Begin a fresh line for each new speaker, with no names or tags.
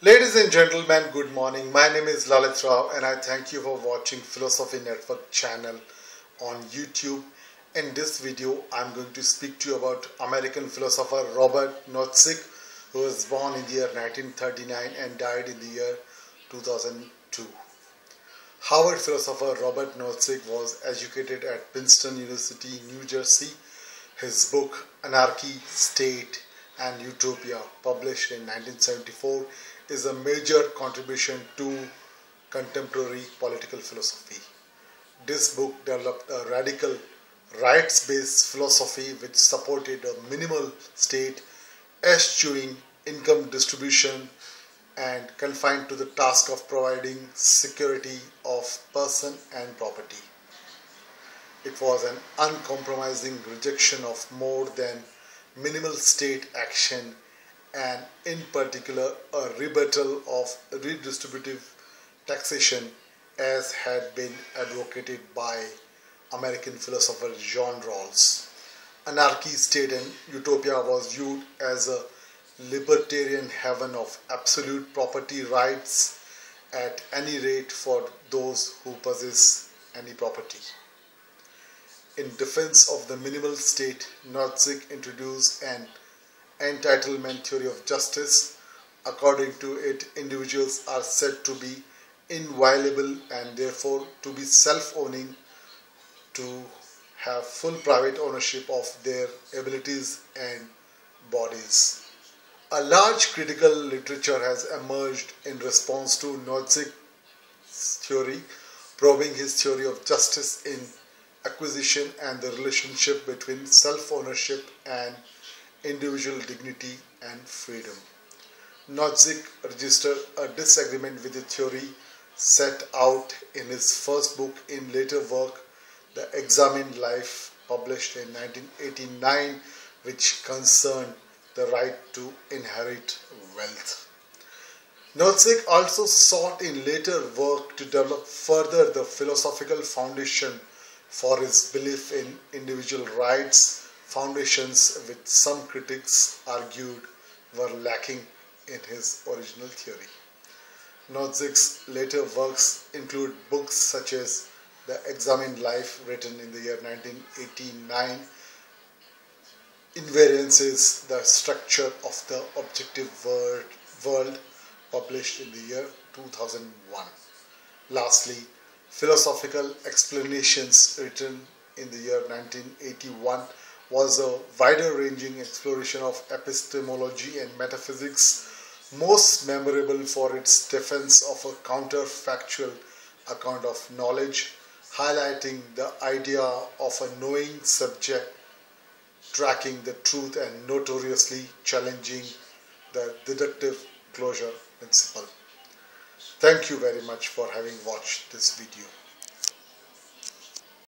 Ladies and gentlemen, good morning. My name is Lalit Rao and I thank you for watching Philosophy Network channel on YouTube. In this video, I'm going to speak to you about American philosopher Robert Nozick, who was born in the year 1939 and died in the year 2002. Harvard philosopher Robert Nozick was educated at Princeton University, New Jersey. His book Anarchy, State and Utopia, published in 1974, is a major contribution to contemporary political philosophy. This book developed a radical rights based philosophy which supported a minimal state, eschewing income distribution and confined to the task of providing security of person and property. It was an uncompromising rejection of more than minimal state action and in particular a rebuttal of redistributive taxation as had been advocated by American philosopher John Rawls. Anarchy, state and utopia was viewed as a libertarian heaven of absolute property rights at any rate for those who possess any property. In defense of the minimal state, Nozick introduced an entitlement theory of justice. According to it, individuals are said to be inviolable and therefore to be self-owning, to have full private ownership of their abilities and bodies. A large critical literature has emerged in response to Nozick's theory, probing his theory of justice in acquisition and the relationship between self-ownership and individual dignity and freedom. Nozick registered a disagreement with the theory set out in his first book in later work, The Examined Life, published in 1989, which concerned the right to inherit wealth. Nozick also sought in later work to develop further the philosophical foundation for his belief in individual rights foundations which some critics argued were lacking in his original theory. Nozick's later works include books such as The Examined Life, written in the year 1989, Invariances, The Structure of the Objective World, world published in the year 2001. Lastly, Philosophical Explanations, written in the year 1981, was a wider ranging exploration of epistemology and metaphysics, most memorable for its defense of a counterfactual account of knowledge, highlighting the idea of a knowing subject tracking the truth and notoriously challenging the deductive closure principle. Thank you very much for having watched this video.